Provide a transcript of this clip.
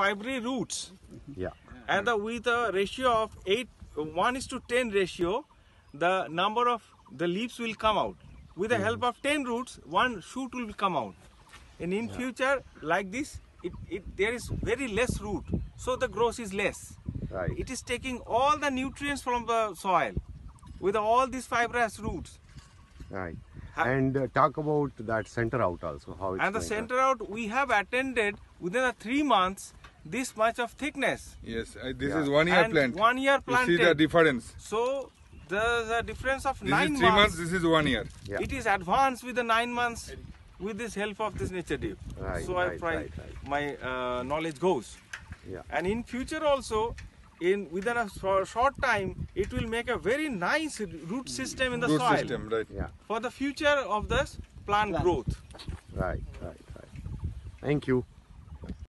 fibrous roots Yeah. and the, with a ratio of 8 1 is to 10 ratio the number of the leaves will come out with the help of 10 roots one shoot will come out and in future like this it, it there is very less root so the growth is less Right. it is taking all the nutrients from the soil with all these fibrous roots Right. And uh, talk about that center out also. How it's and the center out we have attended within the three months this much of thickness Yes, I, this Yeah. is one year and plant. one year You see the difference. so there's a difference of This nine is three months. months This is one year. Yeah. it is advanced with the nine months with this help of this nature deep Right, so I right, try right, right. my uh, knowledge goes Yeah. and in future also in within a short time it will make a very nice root system in the Root soil system, right? Yeah. for the future of this plant growth Right. Right. Right. Thank you.